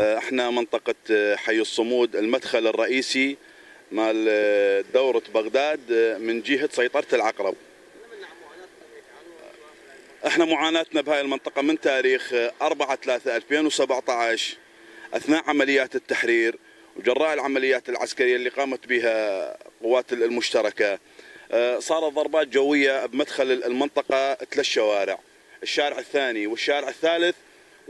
إحنا منطقة حي الصمود المدخل الرئيسي مال دورة بغداد من جهة سيطرة العقرب. إحنا معاناتنا بهاي المنطقة من تاريخ 4 3 2017 أثناء عمليات التحرير وجراء العمليات العسكرية اللي قامت بها قوات المشتركة صارت ضربات جوية بمدخل المنطقة ثلاث شوارع الشارع الثاني والشارع الثالث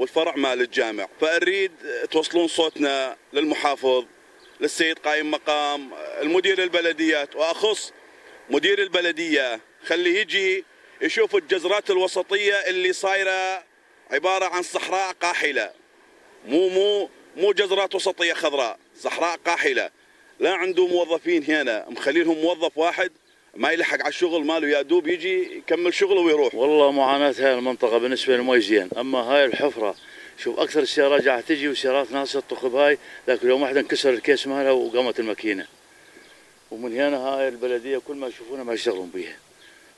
والفرع مال الجامع. فأريد توصلون صوتنا للمحافظ للسيد قايم مقام المدير البلديات وأخص مدير البلدية. خليه يجي يشوف الجزرات الوسطية اللي صايرة عبارة عن صحراء قاحلة. مو مو مو جزرات وسطية خضراء صحراء قاحلة. لا عنده موظفين هنا مخلينهم موظف واحد ما يلحق على الشغل ماله يا دوب يجي يكمل شغله ويروح. والله معاناة هاي المنطقة بالنسبة لنا زين. أما هاي الحفرة شوف أكثر السيارات قاعدة تجي والسيارات ناس تطخ بهاي لكن يوم واحدة انكسر الكيس مالها وقامت الماكينة. ومن هنا هاي البلدية كل ما يشوفونها ما يشتغلون بيها.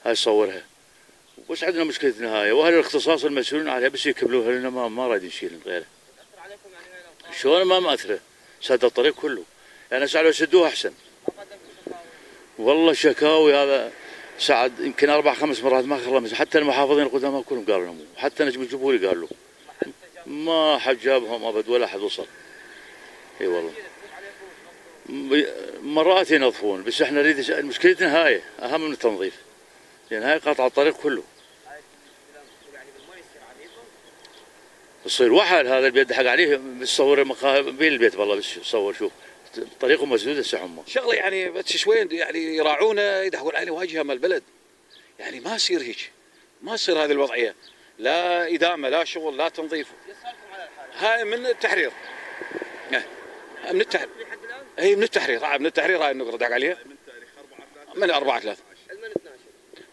هاي صورها. وش عندنا مشكلتنا هاي واهل الاختصاص المسؤولين عليها بس يكملوها لنا ما ما رايدين نشيل غيره. شلون ما مأثرة. سد الطريق كله. يعني ساعة لو يسدوها أحسن. والله شكاوي هذا سعد يمكن أربع خمس مرات ما خلص. حتى المحافظين القدامى كلهم قالوا لهم حتى نجم الجمهوري قالوا ما حد جابهم أبد ولا حد وصل. إي والله. مرات ينظفون بس إحنا نريد مشكلتنا هاي أهم من التنظيف. لأن هاي قاطع الطريق كله. يصير وحل هذا البيت حق عليه بتصور بين البيت والله بس صور شوف. طريقه مسدود هسه هم شغلة يعني بس شوين يعني يراعونا يدحون عليه واجهه مال البلد. يعني ما يصير هيك. ما يصير هذه الوضعية. لا إدامة لا شغل لا تنظيف. هاي من التحرير. من التحرير. اي من التحرير. من التحرير هاي النقطة دق عليها. من 4 3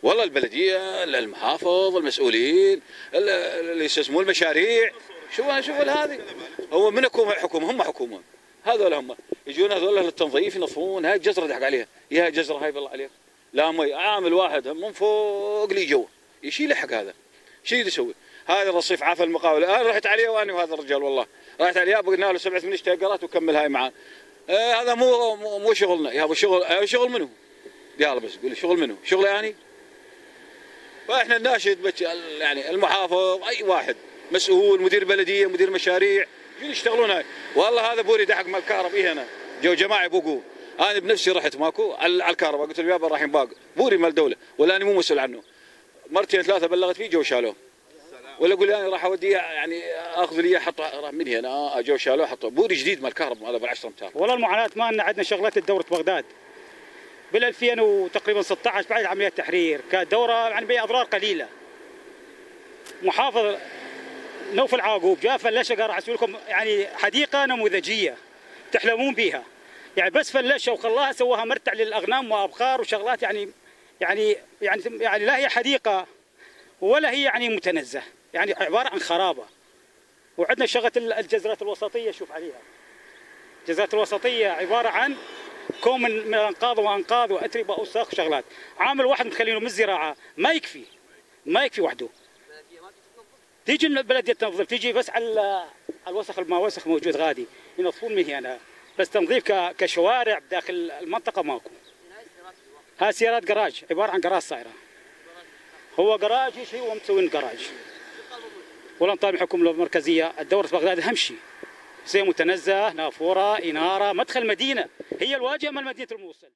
والله البلدية المحافظ المسؤولين اللي يسمون المشاريع. شوف شوف هذه هو من حكومة؟ حكومة هم حكومة. هذول هم يجون هذول للتنظيف ينظفون هاي الجزرة دحق عليها يا الجزره هاي بالله عليك لا مي عامل واحد من فوق لي جو إيش يلحق هذا؟ شو يسوي؟ هذا الرصيف عافى المقاولة أنا رحت عليه وأنا وهذا الرجال والله رحت عليه قلنا له سبع ثمان اشتقرات وكمل هاي معاه آه هذا مو مو شغلنا يا أبو شغل آه شغل منو؟ يلا بس قول شغل منو؟ شغلي أني؟ فإحنا ناشد يعني المحافظ أي واحد مسؤول مدير بلدية مدير مشاريع يشتغلون هاي؟ والله هذا بوري دحق مال كهرباء هنا جو جماعة باقوا. أنا بنفسي رحت ماكو على الكهرباء. قلت لهم يابا رايحين باق بوري مال دولة. ولا أنا مو مسؤول عنه. مرتين ثلاثة بلغت فيه جو شالوه. ولا أقول أنا راح اوديه يعني أخذ لي احطه من هنا جو شالوه حطه. بوري جديد مال كهرباء هذا بال 10 أمتار. والله المعاناة ما لنا عندنا شغلات دوره بغداد. بال 2000 وتقريبا 16 بعد عملية التحرير كانت دوره يعني بها اضرار قليلة. محافظ نوف العاقوب جاء فلشه قال راح أسوي لكم يعني حديقة نموذجية تحلمون بها يعني بس فلشه وخلاها سواها مرتع للأغنام وأبخار وشغلات يعني يعني يعني يعني لا هي حديقة ولا هي يعني متنزه. يعني عبارة عن خرابة. وعندنا شغلة الجزرات الوسطية شوف عليها. الجزرات الوسطية عبارة عن كوم من الأنقاض وأنقاض وأتربة اوساخ وشغلات. عامل واحد مخلينه من الزراعة ما يكفي ما يكفي وحده. تيجي البلديه تنظف تيجي بس على الوسخ ما وسخ موجود غادي ينظفون من هنا. بس تنظيف كشوارع داخل المنطقة ماكو. هاي سيارات جراج عبارة عن جراج صايرة. هو جراج شيء ومسوين جراج. ولا طالب الحكومة المركزيه الدوره بغداد أهم شيء زي متنزه نافورة إنارة مدخل مدينة. هي الواجهة من مدينه الموصل.